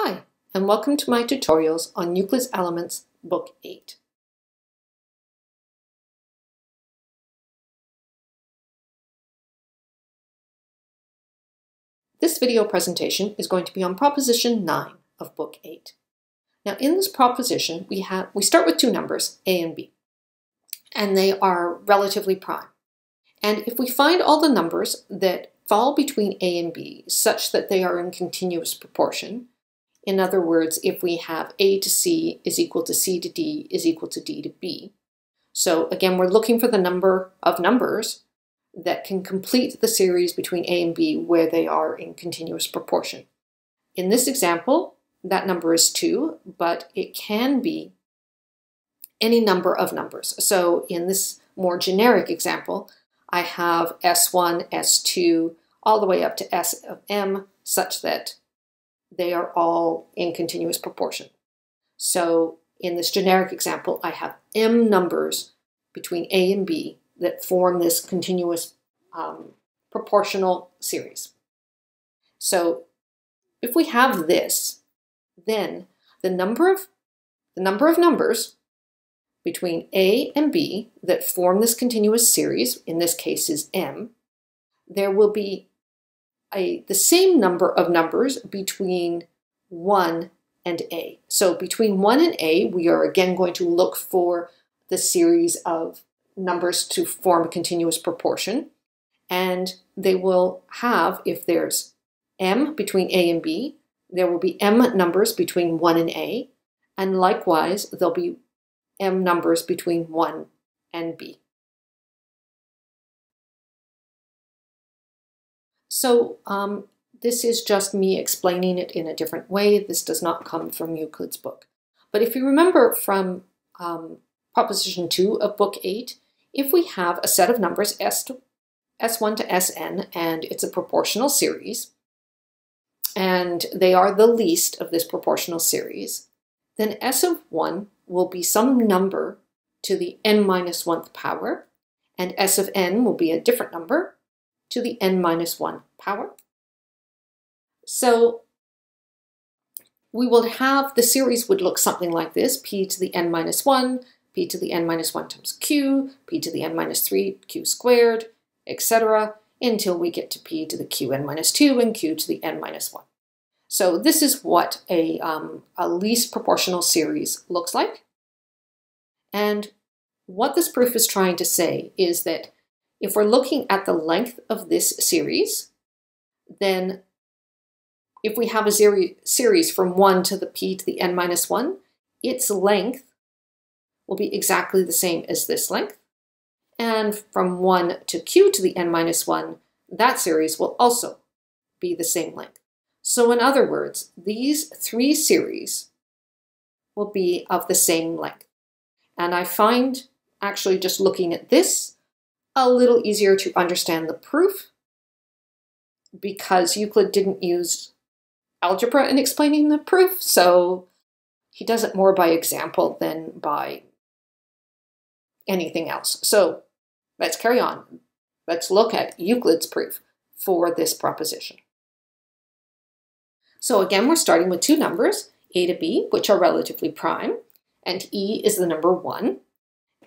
Hi, and welcome to my tutorials on Euclid's Elements, Book 8. This video presentation is going to be on Proposition 9 of Book 8. Now in this proposition, we, have, we start with two numbers, a and b, and they are relatively prime. And if we find all the numbers that fall between a and b such that they are in continuous proportion, in other words, if we have a to c is equal to c to d is equal to d to b. So again, we're looking for the number of numbers that can complete the series between a and b where they are in continuous proportion. In this example, that number is 2, but it can be any number of numbers. So in this more generic example, I have S1, S2, all the way up to S of M, such that they are all in continuous proportion. So in this generic example, I have M numbers between A and B that form this continuous um, proportional series. So if we have this, then the number of the number of numbers between A and B that form this continuous series, in this case is M, there will be a, the same number of numbers between 1 and A. So between 1 and A, we are again going to look for the series of numbers to form a continuous proportion. And they will have, if there's m between a and b, there will be m numbers between 1 and a, and likewise, there'll be m numbers between 1 and b. So um, this is just me explaining it in a different way. This does not come from Euclid's book. But if you remember from um, Proposition 2 of Book 8, if we have a set of numbers S to S1 to Sn, and it's a proportional series, and they are the least of this proportional series, then S of 1 will be some number to the n minus 1th power, and S of n will be a different number to the n minus 1 power. So we will have, the series would look something like this, p to the n minus 1, p to the n minus 1 times q, p to the n minus 3, q squared, etc., until we get to p to the qn minus 2 and q to the n minus 1. So this is what a, um, a least proportional series looks like. And what this proof is trying to say is that if we're looking at the length of this series, then if we have a series from 1 to the p to the n minus 1, its length will be exactly the same as this length. And from 1 to q to the n minus 1, that series will also be the same length. So in other words, these three series will be of the same length. And I find actually just looking at this a little easier to understand the proof because Euclid didn't use algebra in explaining the proof, so he does it more by example than by anything else. So let's carry on. Let's look at Euclid's proof for this proposition. So again, we're starting with two numbers, a to b, which are relatively prime, and e is the number 1.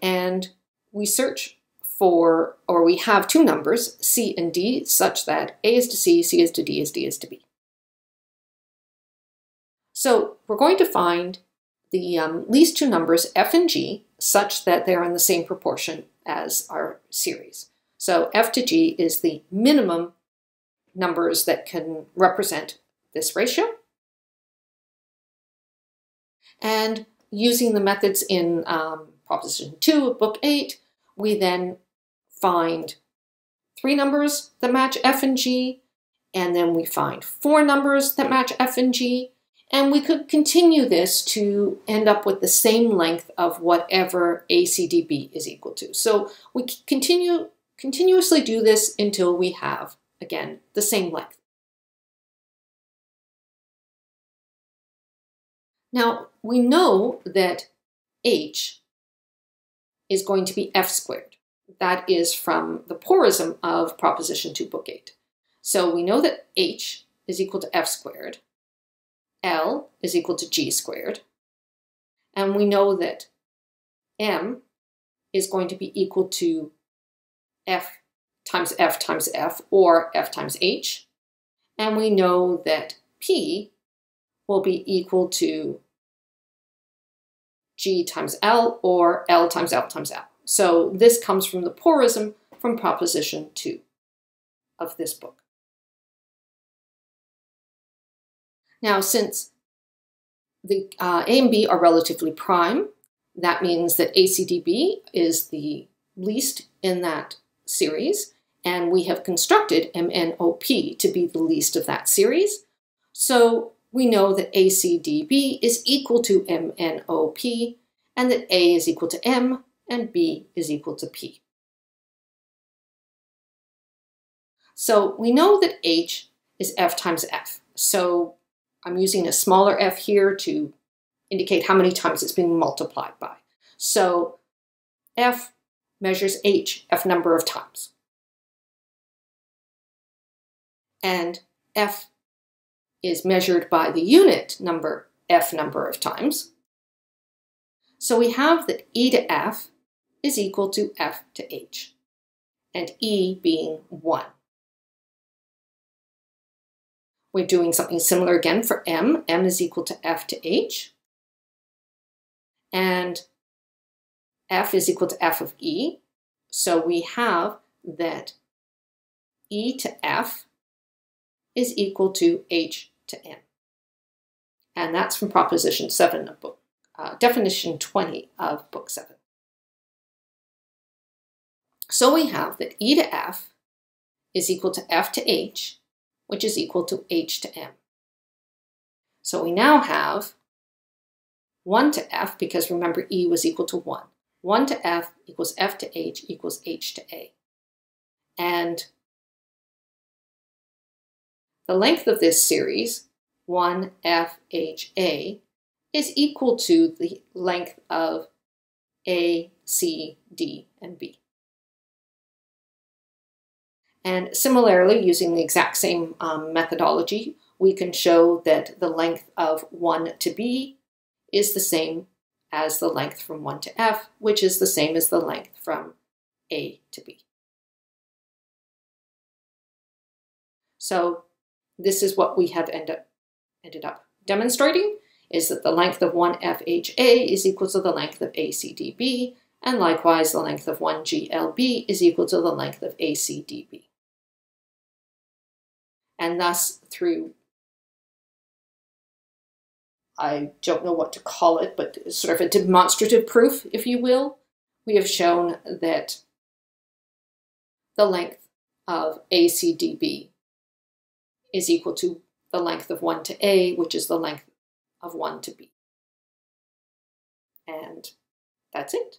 And we search for, or we have two numbers, C and D, such that A is to C, C is to D, is D is to B. So we're going to find the um, least two numbers, F and G, such that they're in the same proportion as our series. So F to G is the minimum numbers that can represent this ratio. And using the methods in um, Proposition 2 of Book 8, we then find three numbers that match F and G, and then we find four numbers that match F and G, and we could continue this to end up with the same length of whatever ACDB is equal to. So we continue continuously do this until we have, again, the same length. Now, we know that H is going to be F squared. That is from the porism of Proposition 2, Book 8. So we know that h is equal to f squared. L is equal to G squared. And we know that M is going to be equal to F times F times F or F times H. And we know that P will be equal to G times L or L times L times L. So this comes from the porism from proposition 2 of this book. Now, since the uh, A and B are relatively prime, that means that ACDB is the least in that series, and we have constructed MNOP to be the least of that series. So we know that ACDB is equal to MNOP, and that A is equal to M, and B is equal to P. So we know that H is F times F. So I'm using a smaller f here to indicate how many times it's being multiplied by. So f measures h, f number of times. And f is measured by the unit number, f number of times. So we have that e to f is equal to f to h, and e being 1. We're doing something similar again for m. m is equal to f to h. And f is equal to f of e. So we have that e to f is equal to h to m. And that's from proposition 7 of book, uh, definition 20 of book 7. So we have that e to f is equal to f to h which is equal to h to m. So we now have 1 to f, because remember e was equal to 1. 1 to f equals f to h equals h to a. And the length of this series, 1fha, is equal to the length of a, c, d, and b. And similarly, using the exact same um, methodology, we can show that the length of 1 to b is the same as the length from 1 to f, which is the same as the length from a to b. So this is what we have end up, ended up demonstrating, is that the length of 1FHA is equal to the length of ACDB, and likewise the length of 1GLB is equal to the length of ACDB and thus through I don't know what to call it, but sort of a demonstrative proof, if you will, we have shown that the length of ACDB is equal to the length of 1 to A, which is the length of 1 to B. And that's it.